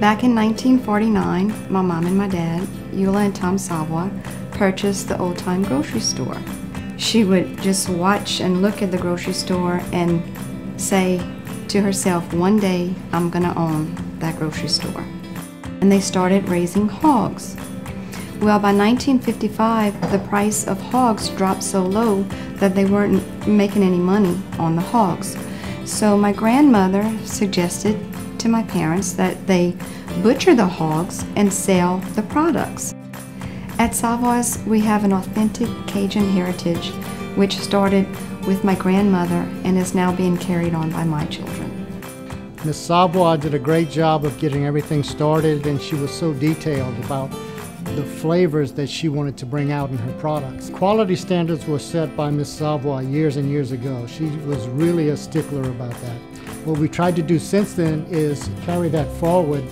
Back in 1949, my mom and my dad, Eula and Tom Savoie, purchased the old time grocery store. She would just watch and look at the grocery store and say to herself, one day I'm gonna own that grocery store. And they started raising hogs. Well, by 1955, the price of hogs dropped so low that they weren't making any money on the hogs. So my grandmother suggested to my parents that they butcher the hogs and sell the products. At Savoie's, we have an authentic Cajun heritage which started with my grandmother and is now being carried on by my children. Miss Savoie did a great job of getting everything started and she was so detailed about the flavors that she wanted to bring out in her products. Quality standards were set by Miss Savoie years and years ago. She was really a stickler about that. What we tried to do since then is carry that forward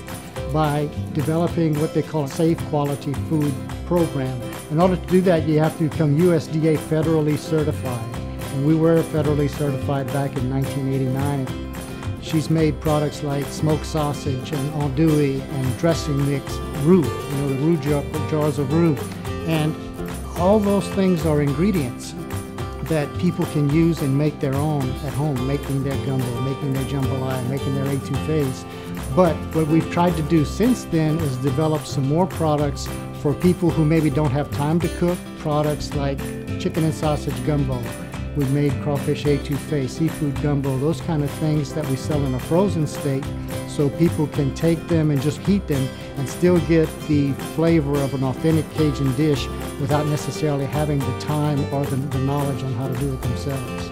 by developing what they call a safe quality food program. In order to do that, you have to become USDA federally certified. And we were federally certified back in 1989. She's made products like smoked sausage and andouille and dressing mix, roux, you know, the roux jar, jars of roux. And all those things are ingredients that people can use and make their own at home, making their gumbo, making their jambalaya, making their etouffees. But what we've tried to do since then is develop some more products for people who maybe don't have time to cook, products like chicken and sausage gumbo, we made crawfish etouffee, seafood gumbo, those kind of things that we sell in a frozen state so people can take them and just heat them and still get the flavor of an authentic Cajun dish without necessarily having the time or the, the knowledge on how to do it themselves.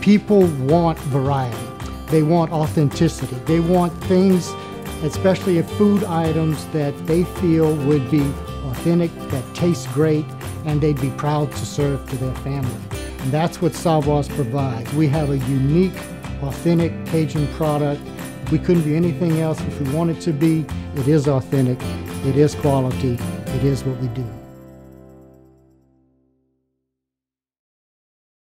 People want variety. They want authenticity. They want things, especially food items that they feel would be authentic, that taste great, and they'd be proud to serve to their family. And that's what Savoie's provides. We have a unique, authentic Cajun product. We couldn't be anything else if we wanted to be. It is authentic, it is quality, it is what we do.